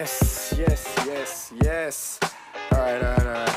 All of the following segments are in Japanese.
Yes, yes, yes, yes. All right, all right, all right.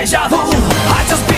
deja vu I just be.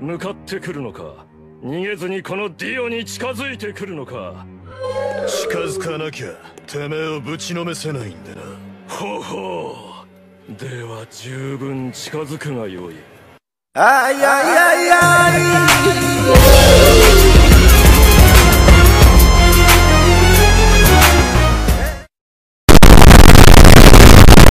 向かってくるのか。逃げずにこのディオに近づいてくるのか。近づかなきゃてめえをぶちのめせないんでな。ほうほう。では十分近づくがよい。あいやいやいやいや。